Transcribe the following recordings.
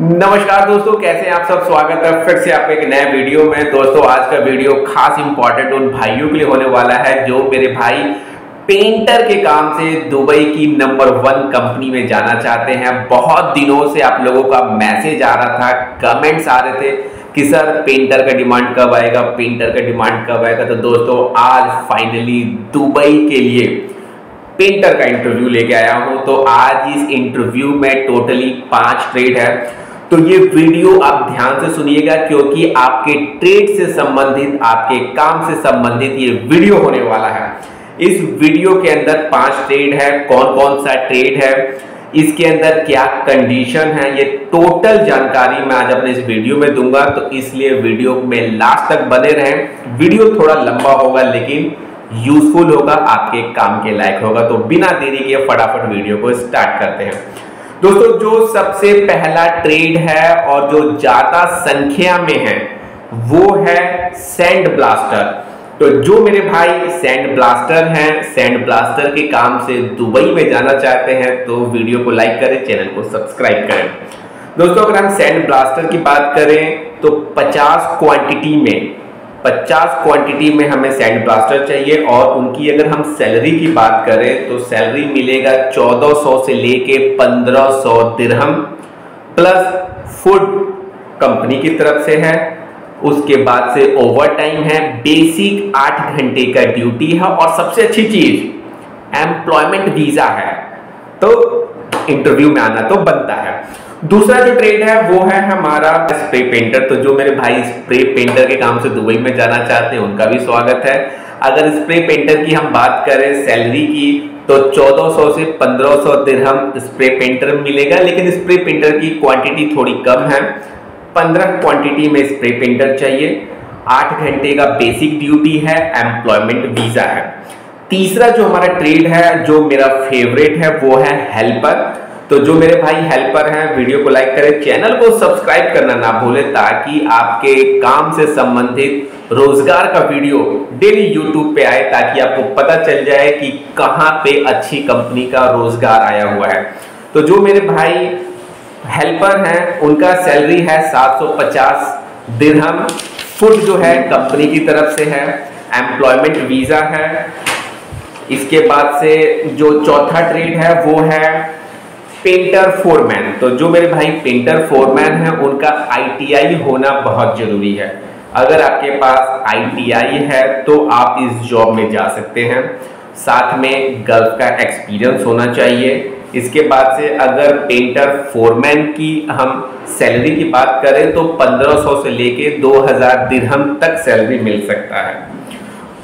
नमस्कार दोस्तों, कैसे हैं आप सब? स्वागत है फिर से आपके एक नए वीडियो में। दोस्तों, आज का वीडियो खास इंपॉर्टेंट उन भाइयों के लिए होने वाला है, जो मेरे भाई पेंटर के काम से दुबई की नंबर वन कंपनी में जाना चाहते हैं। बहुत दिनों से आप लोगों का मैसेज आ रहा था कमेंट्स आ रहे थे कि, सर पेंटर का डिमांड कब आएगा? पेंटर का डिमांड कब आएगा? तो दोस्तों, आज फाइनली दुबई के लिए पेंटर का इंटरव्यू लेके आया हूँ। तो आज इस इंटरव्यू में टोटली पाँच ट्रेड है। तो ये वीडियो आप ध्यान से सुनिएगा क्योंकि आपके ट्रेड से संबंधित, आपके काम से संबंधित ये वीडियो होने वाला है। इस वीडियो के अंदर पाँच ट्रेड है कौन कौन सा ट्रेड है, इसके अंदर क्या कंडीशन है, ये टोटल जानकारी मैं आज अपने इस वीडियो में दूँगा तो इसलिए वीडियो में लास्ट तक बने रहें। वीडियो थोड़ा लंबा होगा, लेकिन यूजफुल होगा, आपके काम के लायक होगा। तो बिना देरी के फटाफट वीडियो को स्टार्ट करते हैं। दोस्तों, जो सबसे पहला ट्रेड है और जो ज़्यादा संख्या में है, वो है सैंड ब्लास्टर तो जो मेरे भाई सैंड ब्लास्टर हैं सैंड ब्लास्टर के काम से दुबई में जाना चाहते हैं तो वीडियो को लाइक करें चैनल को सब्सक्राइब करें. दोस्तों, अगर हम सैंड ब्लास्टर की बात करें तो 50 क्वांटिटी में 50 क्वांटिटी में हमें सैंड ब्लास्टर चाहिए और उनकी अगर हम सैलरी की बात करें तो सैलरी मिलेगा 1400 से लेके 1500 दिरहम प्लस फ़ूड कंपनी की तरफ़ से है। उसके बाद से ओवर टाइम है बेसिक आठ घंटे का ड्यूटी है और सबसे अच्छी चीज़ एम्प्लॉयमेंट वीज़ा है। तो इंटरव्यू में आना तो बनता है। दूसरा जो ट्रेड है, वो है हमारा स्प्रे पेंटर तो जो मेरे भाई स्प्रे पेंटर के काम से दुबई में जाना चाहते हैं, उनका भी स्वागत है। अगर स्प्रे पेंटर की हम बात करें सैलरी की तो 1400 से 1500 दिरहम स्प्रे पेंटर मिलेगा, लेकिन स्प्रे पेंटर की क्वांटिटी थोड़ी कम है। 15 क्वांटिटी में स्प्रे पेंटर चाहिए। आठ घंटे का बेसिक ड्यूटी है एम्प्लॉयमेंट वीज़ा है। तीसरा जो हमारा ट्रेड है, जो मेरा फेवरेट है, वो है हेल्पर तो जो मेरे भाई हेल्पर हैं वीडियो को लाइक करें चैनल को सब्सक्राइब करना ना भूलें ताकि आपके काम से संबंधित रोज़गार का वीडियो डेली यूट्यूब पे आए ताकि आपको पता चल जाए कि कहाँ पे अच्छी कंपनी का रोज़गार आया हुआ है। तो जो मेरे भाई हेल्पर हैं, उनका सैलरी है 750 दिरहम फुट जो है कंपनी की तरफ़ से है। एम्प्लॉयमेंट वीज़ा है। इसके बाद से जो चौथा ट्रेड है, वो है पेंटर फोरमैन तो जो मेरे भाई पेंटर फोरमैन है, उनका आईटीआई होना बहुत ज़रूरी है। अगर आपके पास आईटीआई है तो आप इस जॉब में जा सकते हैं। साथ में गल्फ का एक्सपीरियंस होना चाहिए। इसके बाद से अगर पेंटर फोरमैन की हम सैलरी की बात करें तो 1500 से लेके 2000 दिरहम तक सैलरी मिल सकता है।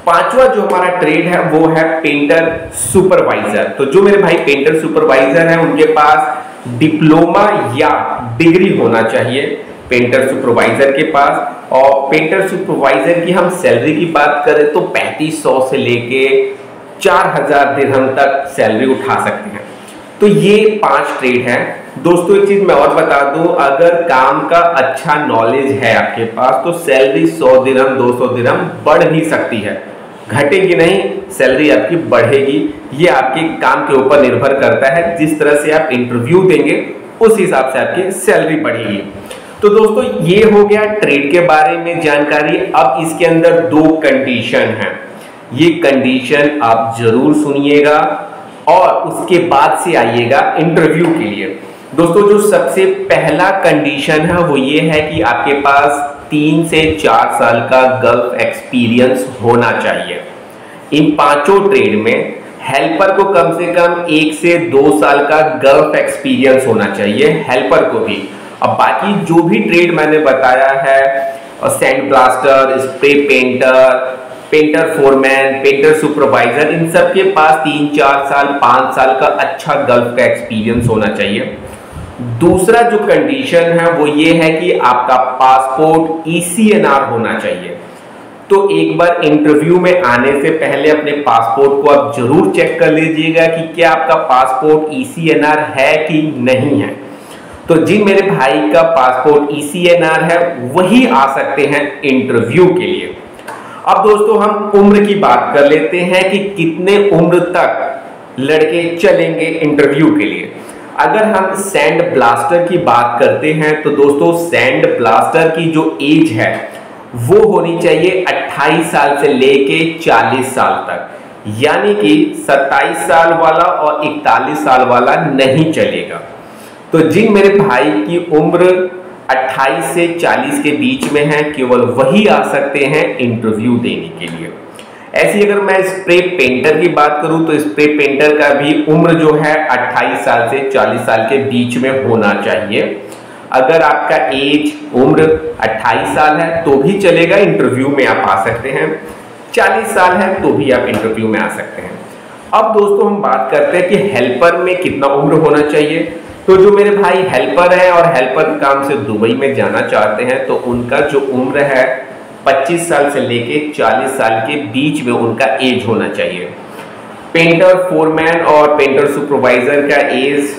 पांचवा जो हमारा ट्रेड है, वो है पेंटर सुपरवाइजर तो जो मेरे भाई पेंटर सुपरवाइजर है, उनके पास डिप्लोमा या डिग्री होना चाहिए पेंटर सुपरवाइजर के पास. और पेंटर सुपरवाइजर की हम सैलरी की बात करें तो पैंतीस सौ से लेके चार हज़ार दिरहम तक सैलरी उठा सकते हैं. तो ये पाँच ट्रेड हैं. दोस्तों, एक चीज़ मैं और बता दूँ, अगर काम का अच्छा नॉलेज है आपके पास तो सैलरी 100 दिरहम 200 दिरहम बढ़ ही सकती है. घटेगी नहीं सैलरी आपकी बढ़ेगी। ये आपके काम के ऊपर निर्भर करता है। जिस तरह से आप इंटरव्यू देंगे, उस हिसाब से आपकी सैलरी बढ़ेगी। तो दोस्तों, ये हो गया ट्रेड के बारे में जानकारी। अब इसके अंदर दो कंडीशन है। ये कंडीशन आप ज़रूर सुनिएगा और उसके बाद से आइएगा इंटरव्यू के लिए। दोस्तों, जो सबसे पहला कंडीशन है, वो ये है कि आपके पास तीन से चार साल का गल्फ एक्सपीरियंस होना चाहिए। इन पाँचों ट्रेड में हेल्पर को कम से कम एक से दो साल का गल्फ एक्सपीरियंस होना चाहिए हेल्पर को भी। अब बाकी जो भी ट्रेड मैंने बताया है sand blaster spray painter painter foreman painter supervisor इन सब के पास तीन, चार साल, पाँच साल का अच्छा गल्फ का एक्सपीरियंस होना चाहिए। दूसरा जो कंडीशन है वो ये है कि आपका पासपोर्ट ईसीएनआर होना चाहिए। तो एक बार इंटरव्यू में आने से पहले अपने पासपोर्ट को आप ज़रूर चेक कर लीजिएगा कि क्या आपका पासपोर्ट ईसीएनआर है कि नहीं है। तो जिन मेरे भाई का पासपोर्ट ईसीएनआर है, वही आ सकते हैं इंटरव्यू के लिए। अब दोस्तों, हम उम्र की बात कर लेते हैं कि कितने उम्र तक लड़के चलेंगे इंटरव्यू के लिए। अगर हम सैंड ब्लास्टर की बात करते हैं तो दोस्तों सैंड ब्लास्टर की जो एज है, वो होनी चाहिए 28 साल से लेके 40 साल तक। यानी कि 27 साल वाला और 41 साल वाला नहीं चलेगा। तो जिन मेरे भाई की उम्र 28 से 40 के बीच में है, केवल वही आ सकते हैं इंटरव्यू देने के लिए। ऐसी अगर मैं स्प्रे पेंटर की बात करूँ तो स्प्रे पेंटर का भी उम्र जो है 28 साल से 40 साल के बीच में होना चाहिए। अगर आपका एज उम्र 28 साल है तो भी चलेगा इंटरव्यू में आप आ सकते हैं। 40 साल है तो भी आप इंटरव्यू में आ सकते हैं। अब दोस्तों, हम बात करते हैं कि हेल्पर में कितना उम्र होना चाहिए। तो जो मेरे भाई हेल्पर है और हेल्पर काम से दुबई में जाना चाहते हैं तो उनका जो उम्र है 25 साल से लेके 40 साल के बीच में उनका एज होना चाहिए। पेंटर फोरमैन और पेंटर सुपरवाइजर का एज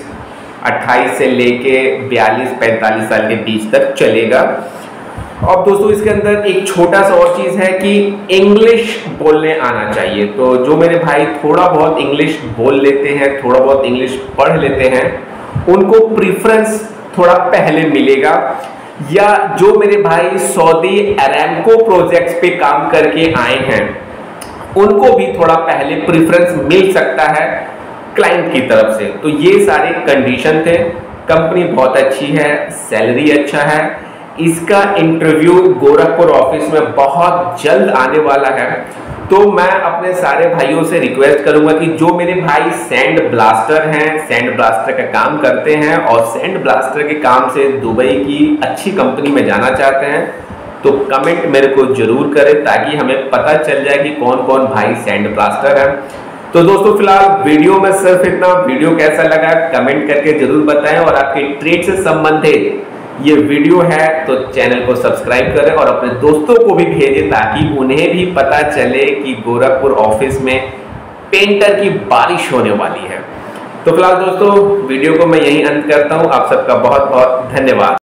28 से लेके 42-45 साल के बीच तक चलेगा। अब दोस्तों, इसके अंदर एक छोटा सा और चीज़ है कि इंग्लिश बोलने आना चाहिए। तो जो मेरे भाई थोड़ा बहुत इंग्लिश बोल लेते हैं, थोड़ा बहुत इंग्लिश पढ़ लेते हैं, उनको प्रिफरेंस थोड़ा पहले मिलेगा। या जो मेरे भाई सऊदी अरेमको प्रोजेक्ट्स पे काम करके आए हैं, उनको भी थोड़ा पहले प्रेफरेंस मिल सकता है क्लाइंट की तरफ़ से। तो ये सारे कंडीशन थे। कंपनी बहुत अच्छी है सैलरी अच्छा है। इसका इंटरव्यू गोरखपुर ऑफ़िस में बहुत जल्द आने वाला है। तो मैं अपने सारे भाइयों से रिक्वेस्ट करूँगा कि जो मेरे भाई सैंड ब्लास्टर हैं सैंड ब्लास्टर का काम करते हैं और सैंड ब्लास्टर के काम से दुबई की अच्छी कंपनी में जाना चाहते हैं तो कमेंट मेरे को ज़रूर करें ताकि हमें पता चल जाए कि कौन कौन भाई सैंड ब्लास्टर है। तो दोस्तों, फ़िलहाल वीडियो में सिर्फ़ इतना। वीडियो कैसा लगा कमेंट करके ज़रूर बताएँ और आपके ट्रेड से संबंधित ये वीडियो है तो चैनल को सब्सक्राइब करें और अपने दोस्तों को भी भेजें ताकि उन्हें भी पता चले कि गोरखपुर ऑफ़िस में पेंटर की बारिश होने वाली है। तो फ़िलहाल दोस्तों, वीडियो को मैं यही अंत करता हूँ। आप सबका बहुत बहुत धन्यवाद।